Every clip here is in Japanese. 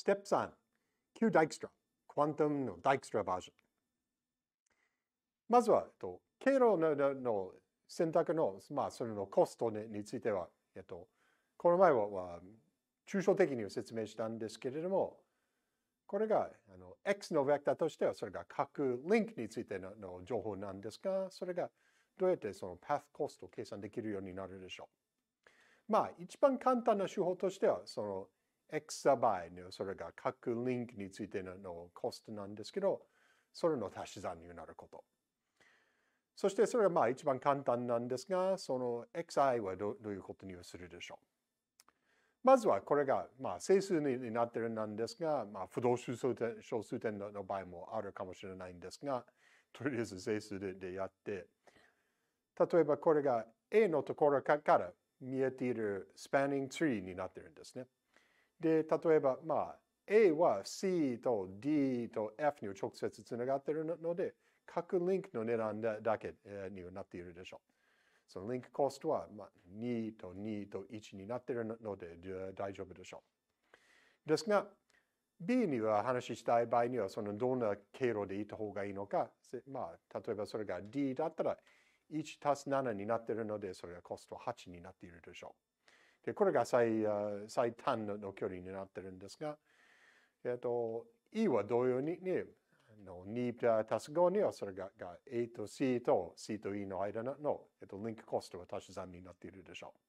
ステップ3、Q ダイクストラ、クワンタムのダイクストラバージョン。まずは、えっと、経路のの選択の、まあ、それのコストについては、えっと、この前はは抽象的に説明したんですけれども、これがあの X のベクターとしては、それが各リンクについてのの情報なんですが、それがどうやってそのパスコストを計算できるようになるでしょう。まあ、一番簡単な手法としては、その X 倍のそれが各リンクについてのコストなんですけど、それの足し算になること。そしてそれがまあ一番簡単なんですが、その xi はどういうことにするでしょう。まずはこれがまあ整数になっているんですが、まあ、不動小数点小数点の場合もあるかもしれないんですが、とりあえず整数ででやって、例えばこれが A のところから見えているスパニングツリーになってるんですね。で、例えばまあ A は C と D と F に直接つながっているので、各リンクの値段だけになっているでしょう。そのリンクコストはまあ2と2と1になっているので大丈夫でしょう。ですが、B には話したい場合には、そのどんな経路でいた方がいいのか、まあ、例えばそれが D だったら1たす7になっているので、それがコスト8になっているでしょう。で、これが最最短の距離になってるんですが、えっと、E は同様に、ね、の2足す5にはそれがが A と C と C と E の間の、えっと、リンクコストは足し算になっているでしょう。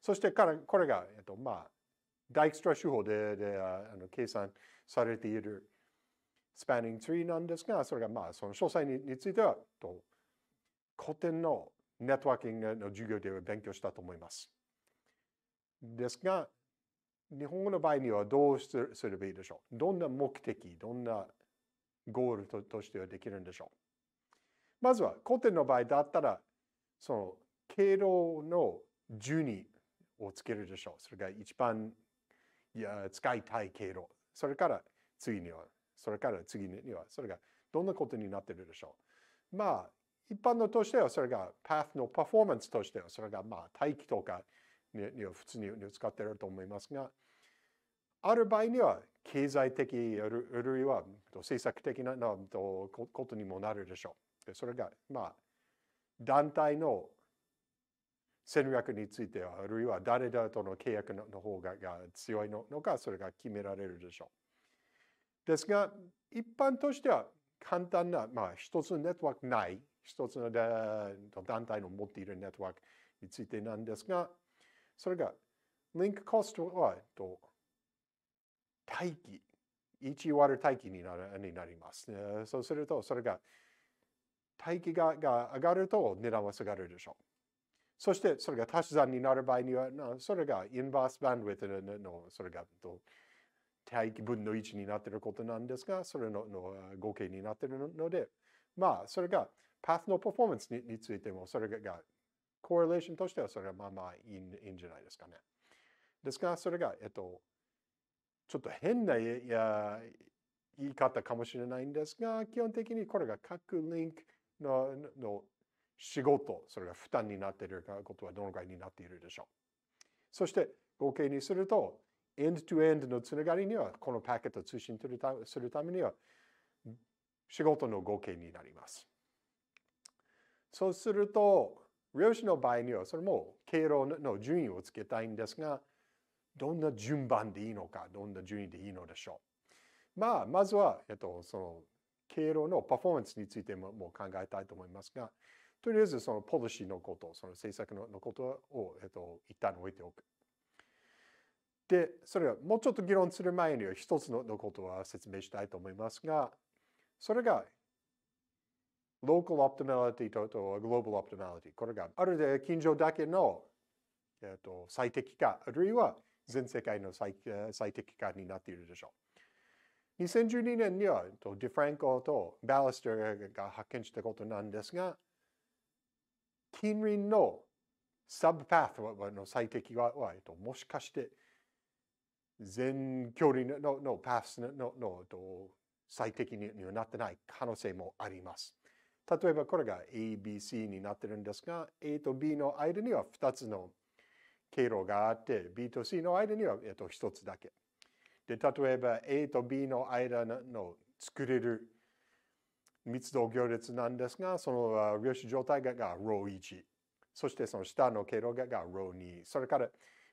そしてからこれが、えっと、まあ、ダイクストラ手法でであの計算されているスパニングツリーなんですが、それがまあ、その詳細にについては、と古典のネットワーキングの授業では勉強したと思います。ですが、日本語の場合にはどうすればいいでしょう？どんな目的、どんなゴールととしてはできるんでしょう？まずは古典の場合だったら、その経路の順位をつけるでしょう。それが一番いや使いたい経路。それから次には、それから次には、それがどんなことになっているでしょう？まあ、一般のとしては、それがパスのパフォーマンスとしては、それがまあ、待機とかには普通に使っていると思いますが、ある場合には経済的あるいは政策的なことにもなるでしょう。それが、まあ、団体の戦略については、あるいは誰だとの契約の方が強いのか、それが決められるでしょう。ですが、一般としては簡単な、まあ、一つのネットワークない、一つの団体の持っているネットワークについてなんですが、それが、リンクコストは、と待機、1割待機になになります。そうすると、それが待機がが上がると値段は下がるでしょう。そして、それが足し算になる場合には、それがインバースバンドウィットの、それが待機分の1になっていることなんですが、それのの合計になっているので、まあ、それがパスのパフォーマンスについても、それがコーレーションとしては、それはまあまあいいいいんじゃないですかね。ですが、それが、えっと、ちょっと変な言い方かもしれないんですが、基本的にこれが各リンクのの仕事、それが負担になっていることはどのくらいになっているでしょう。そして合計にすると、エンドトゥエンドのつながりには、このパケットを通信するためには、仕事の合計になります。そうすると、量子の場合には、それも経路の順位をつけたいんですが、どんな順番でいいのか、どんな順位でいいのでしょう。まあ、まずは、えっと、その経路のパフォーマンスについてももう考えたいと思いますが、とりあえずそのポリシーのこと、その政策のことを、えっと、一旦置いておく。で、それはもうちょっと議論する前には一つのことは説明したいと思いますが、それが local optimality と global optimality。これがあるで近所だけの、えっと、最適化、あるいは全世界の最最適化になっているでしょう。2012年にはとディフランコとバラスターが発見したことなんですが、近隣のサブパースの最適化は、もしかして全距離ののパスののの最適にはなってない可能性もあります。例えばこれが ABC になってるんですが、A と B の間には2つの経路があって、B と C の間には、えっと、一つだけ。 で、例えば A と B の間の作れる密度行列なんですが、その量子状態がが ρ1。そしてその下の経路がが ρ2。それから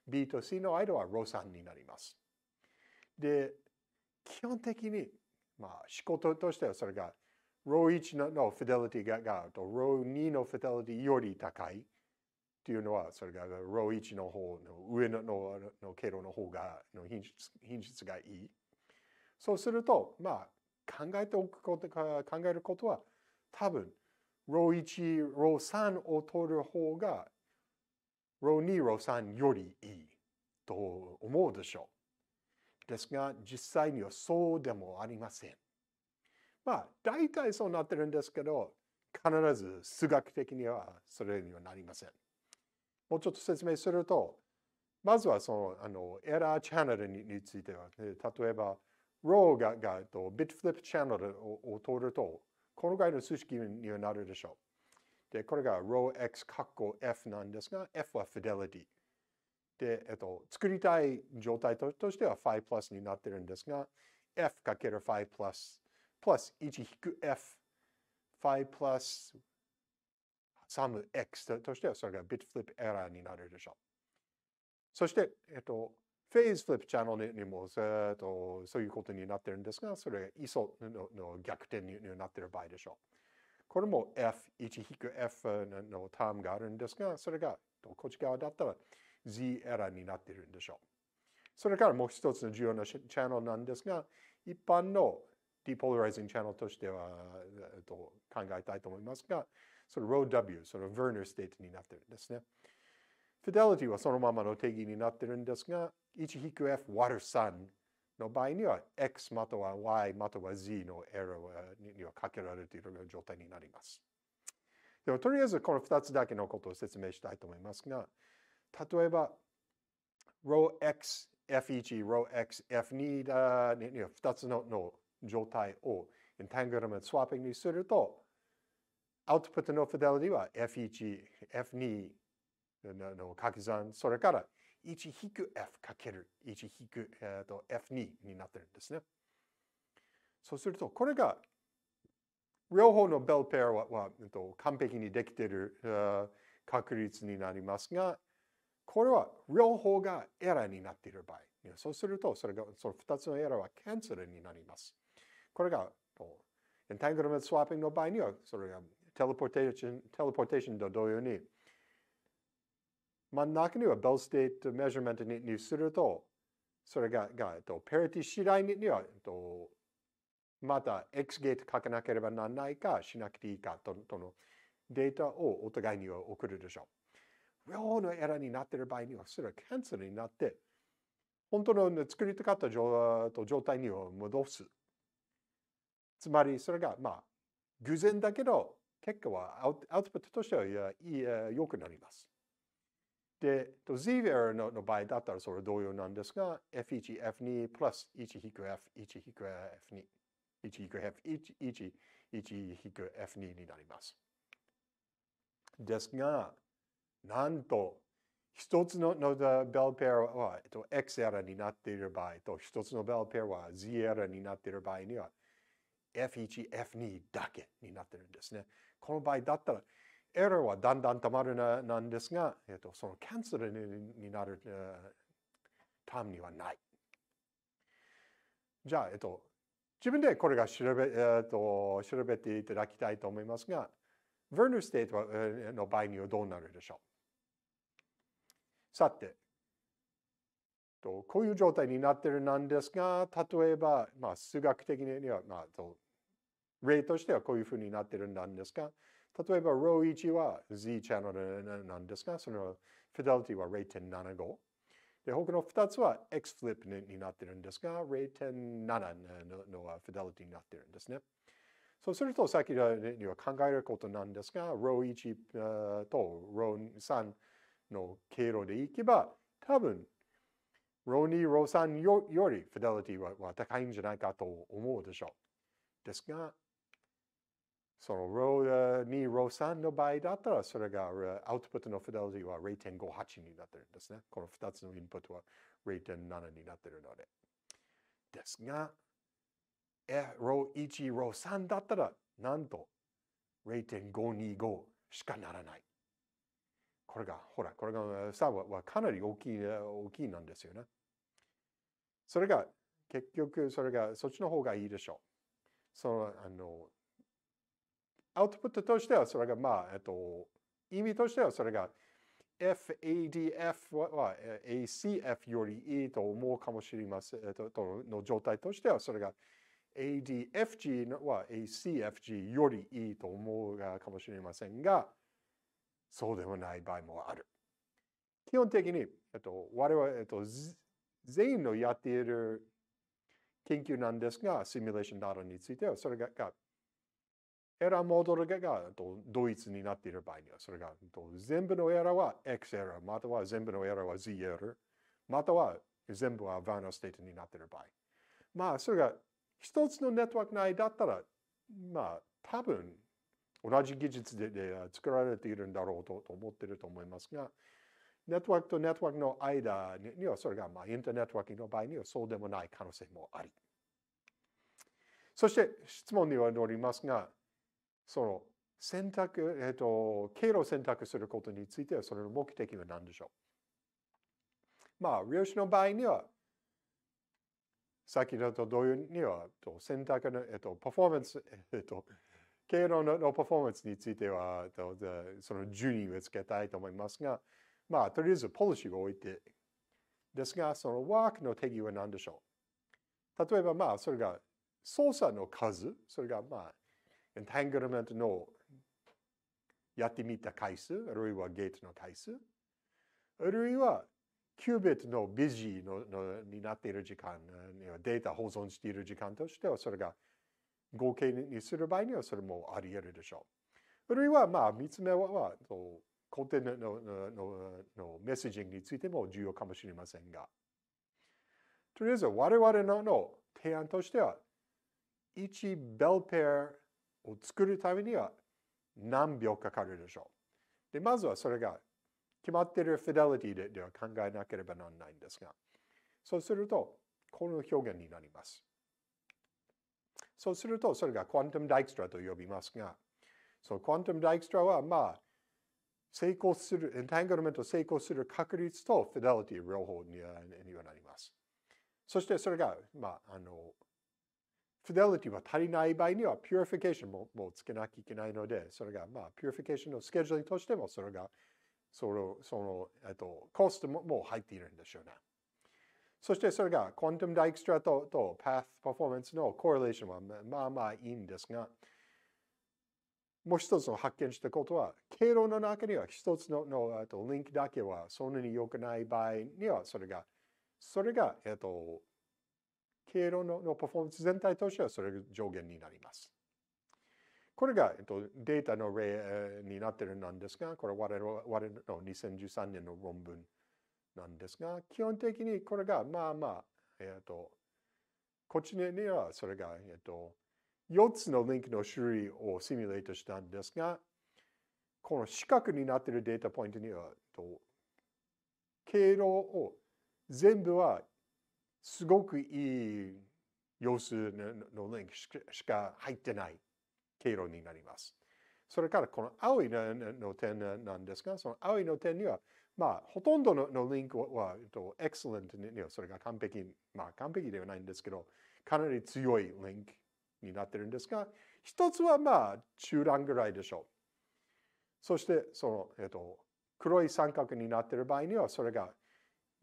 B と C の間は ρ3 になります。で、基本的に、まあ、思考としてはそれが ロー1ののフィデリティががと、ロー2のフィデリティより高いっていうのは、それが rho 1の方の上ののの経路の方がの品質品質がいい。そうすると、まあ、考えておくことか、考えることは、多分、 rho 1、rho 3を取る方が、 rho 2、rho 3よりいいと思うでしょう。ですが、実際にはそうでもありません。まあ大体そうなってるんですけど必ず数学的にはそれにはなりません。もうちょっと説明するとまずはそのあのエラーチャンネルについては例えば row ががと bit flip チャンネルを通ると、このぐらいの数式にはなるでしょう。で、これが row x 括弧 f なんですが、f は fidelity。で、えっと、作りたい状態としては phi plus になってるんですが、f かける5プラス phi plus 1引く f phi plus サム x としてはそれが bit flip エラーになるでしょう。そして、えっと、フェーズフリップチャンネルにもずっとそういうことになってるんですが、それが ISO の逆転になってる場合でしょう。これも F1-F のタームがあるんですが、それがこっち側だったら Z エラーになってるんでしょう。それからもう一つの重要なチャンネルなんですが、一般の depolarizing channel としては、えっと、考えたいと思いますが、その rho、その Werner ステートになってるんですね。 fidelity はそのままの定義になってるんですが、1-f over 3 の場合には x または y または z のエラーにはかけられている状態になります。でもとりあえずこの2つだけのことを説明したいと思いますが、例えば row x f1、row x f2 には2つのの状態を entanglement swapping にすると、アウトプットのフィデリティは f1、f2 の掛け算、それから 1-F かける 1-F2 になってるんですね。そうすると、これが両方のベルペアはは、えっと、完璧にできている、確率になりますが、これは両方がエラーになっている場合。そうすると、それが、その2つのエラーはキャンセルになります。これが、 entanglement swapping の場合には、それが teleportation、teleportation と同様に、真ん中には Bell state measurement にすると、それが、が、と、 parity 次第には、と、また X ゲート書かなければならないか、しなくていいかととのデータをお互いには送るでしょう。両方のエラーになっている場合には、それはキャンセルになって、本当の作りたかった状態には戻す。つまり、それが、まあ、偶然だけど、結果はアウトプットとしては良くなります。で、Z エラーのの場合だったらそれ同様なんですが、F1、F2 プラス 1-F、1-F2、1-F、1、1, 1-F2 になります。ですが、なんと、一つののベルペアは、えっと、X エラになっている場合と、一つのベルペアは Z エラーになっている場合には、F1、F2 だけになってるんですね。この場合だったら、エラーはだんだんたまるななんですが、えっと、そのキャンセルになる、タームにはない。じゃあ、えっと、自分でこれが調べ,、えっと、調べていただきたいと思いますが、ヴァーナーステートの場合にはどうなるでしょう？さて、こういう状態になってるなんですが、例えば、まあ、数学的には、まあ、例としてはこういうふうになってるんですが、例えば、ロー1は Z チャンネルなんですが、そのfidelity は0.75。で、他の2つは X フリップになってるんですが、0.7のの fidelity になってるんですね。そうすると、先には考えることなんですが、 rho 1と rho 3の経路でいけば、多分、 rho 2、rho 3より fidelity は高いんじゃないかと思うでしょう。ですが、その row 2、row 3の場合だったら、それがアウトプットのフィデリティは0.58になってるんですね。この2つのインプットは0.7になってるので。ですが、ロー1、ロー3だったら、なんと0.525しかならない。これが、ほら、これが差はかなり大きい、大きいなんですよね。それが、結局、それが、そっちの方がいいでしょう。その、あの、アウトプットとしては、それが、まあ、えっと、意味としては、それが、FADF は ACF よりいいと思うかもしれません。えっと、の状態としては、それが ADFG は ACFG よりいいと思うかもしれませんが、そうではない場合もある。基本的に、えっと、我々、えっと、全員のやっている研究なんですが、 simulation data については、それが error model が同一になっている場合には、それが全部のエラーは X エラー、または全部のエラーは Z エラー、または全部は v a n o ステートになっている場合。まあ、それが一つのネットワーク内だったら、まあ、多分同じ技術でで作られているんだろうと思っていると思いますが、ネットワークとネットワークの間には、それがまあ internetwork の場合にはそうでもない可能性もあり。そして質問には乗りますが、その選択、えっ、と、経路を選択することについては、それの目的は何でしょう？まあ、量子の場合には、先ほど同様には、選択の、えっと、パフォーマンス、えっと、経路ののパフォーマンスについては、その順位をつけたいと思いますが、まあ、とりあえずポリシーを置いて、ですが、そのワークの定義は何でしょう？例えば、まあ、それが操作の数、それが、まあ、エンタングルメントのやってみた回数、あるいはゲートの回数、あるいはキュービットのビジーののになっている時間、データ保存している時間としては、それが合計にする場合にはそれもあり得るでしょう。あるいは、まあ、三つ目は、固定ののののメッセージングについても重要かもしれませんが、とりあえず我々のの提案としては、1ベルペアを作るためには何秒かかるでしょう。で、まずはそれが決まっているフィデリティででは考えなければならないんですが、そうすると、この表現になります。そうすると、それがクワントム・ダイクストラと呼びますが、そのクワントム・ダイクストラは、まあ、成功する、エンタングルメント成功する確率とフィデリティ両方にはなります。そしてそれが、まあ、あの、 fidelity は足りない場合には、 purification ももうつけなきゃいけないので、それが、まあ、 purification のスケジュールとしても、それがその、その、えっと、コストももう入っているんでしょうね。そしてそれが、 quantum Dijkstra ととパ t パフォーマンスの correlation はまあまあいいんですが、もう一つの発見したことは、経路の中には一つののとリンクだけはそんなに良くない場合には、それが、それが、えっと、経路ののパフォーマンス全体としてはそれが上限になります。これが、えっと、データの例になってるなんですが、これは我々の2013年の論文なんですが、基本的にこれがまあまあ、えっと、こっちにはそれが、えっと、4つのリンクの種類をシミュレートしたんですが、この四角になっているデータポイントには、と経路を全部はすごくいい様子のリンクしか入ってない経路になります。それからこの青いの点なんですが、その青いの点には、まあ、ほとんどのリンクは、えっと、エクセレントにはそれが完璧、まあ、完璧ではないんですけど、かなり強いリンクになってるんですが、一つはまあ、中段ぐらいでしょう。そして、その、えっと、黒い三角になっている場合には、それが、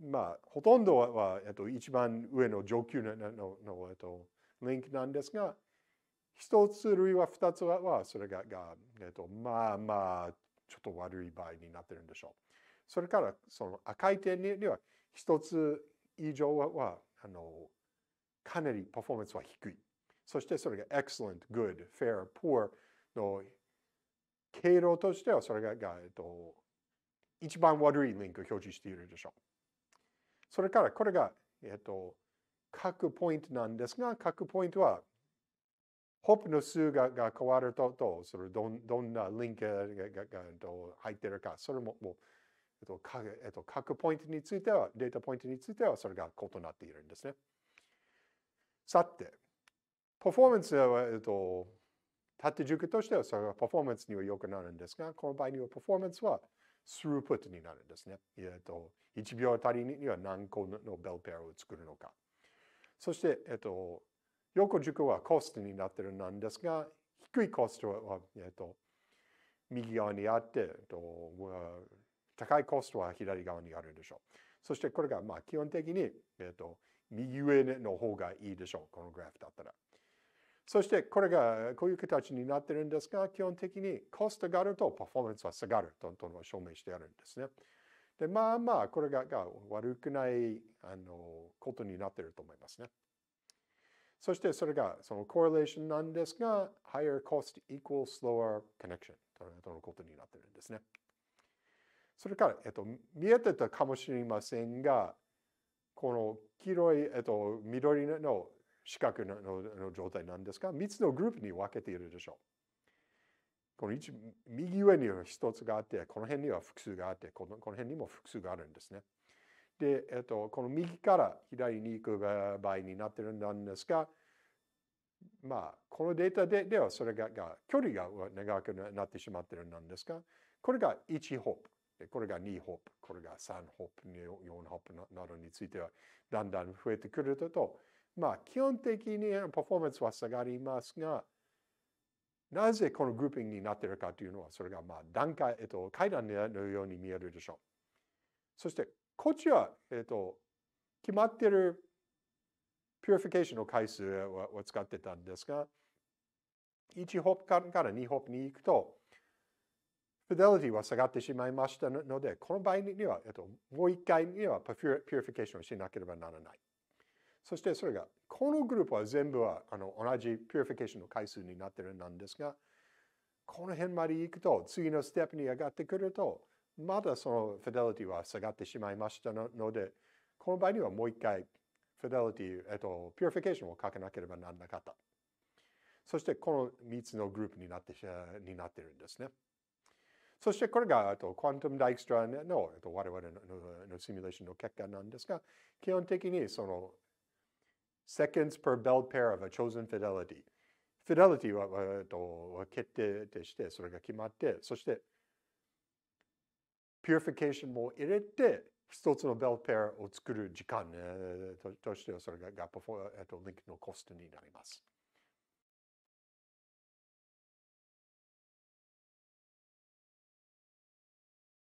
まあ、ほとんどは、えっと、一番上の上級ののの、えっと、リンクなんですが、一つ類は二つは、それが、がえっと、まあまあ、ちょっと悪い場合になってるんでしょう。それから、その赤い点には、一つ以上は、あの、かなりパフォーマンスは低い。そしてそれが excellent, good, fair, poor の経路としては、それが、がえっと、一番悪いリンクを表示しているでしょう。それから、これが、えっと、各ポイントなんですが、各ポイントはホップの数がが変わると、とそれどんどんなリンクがががと入ってるか、それももう、えっとかえっと、各ポイントについては、データポイントについては、それが異なっているんですね。さて、パフォーマンスは、えっと、縦軸としてはそれはパフォーマンスには良くなるんですが、この場合にはパフォーマンスはスループットになるんですね。えっと、1秒あたりには何個のベルペアを作るのか。そして、えっと、横軸はコストになってるなんですが、低いコストは、えっと、右側にあって、えっと、高いコストは左側にあるでしょう。そしてこれがまあ基本的に、えっと、右上の方がいいでしょう。このグラフだったら。そしてこれがこういう形になってるんですが、基本的にコストがあるとパフォーマンスは下がるとと証明してあるんですね。で、まあまあ、これがが悪くないあのことになってると思いますね。そしてそれがその correlation なんですが、higher cost equals slower connection とのことになってるんですね。それから、えっと、見えてたかもしれませんが、この黄色い、えっと、緑の四角の状態なんですが、3つのグループに分けているでしょう。この一右上には1つがあって、この辺には複数があって、このこの辺にも複数があるんですね。で、えっと、この右から左に行く場合になってるんですが、まあ、このデータでではそれがが距離が長くなってしまってるんですが、これが1ホップ、これが2ホップ、これが3ホップ、4ホップなどについてはだんだん増えてくると、まあ、基本的にパフォーマンスは下がりますが、なぜこのグルーピングになっているかというのは、それがまあ段階、えっと、階段のように見えるでしょう。そして、こっちは、えっと、決まっている purification の回数を使ってたんですが、1ホップから2ホップに行くと、 fidelity は下がってしまいましたので、この場合には、えっと、もう一回には purification をしなければならない。そしてそれが、このグループは全部はあの同じ purification の回数になってるんですが、この辺まで行くと、次のステップに上がってくると、まだその fidelity は下がってしまいましたので、この場合にはもう一回、fidelity、えっと、 purification をかけなければならなかった。そしてこの3つのグループになってになってるんですね。そしてこれがと quantum Dijkstra の我々ののシミュレーションの結果なんですが、基本的にその seconds per Bell pair of a chosen fidelity。fidelity は、えっと、決定でして、それが決まって、そして、purification も入れて、一つのベルペアを作る時間、えー、としてはそれがガップフォ、えっと、リンクのコストになります。